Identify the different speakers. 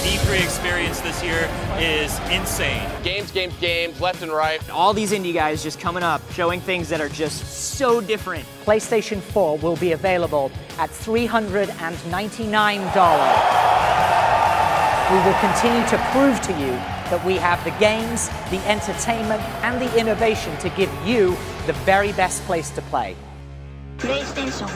Speaker 1: E3 experience this year is insane.
Speaker 2: Games, games, games, left and right.
Speaker 3: All these indie guys just coming up, showing things that are just so different.
Speaker 4: PlayStation 4 will be available at $399. We will continue to prove to you that we have the games, the entertainment, and the innovation to give you the very best place to play.
Speaker 5: PlayStation.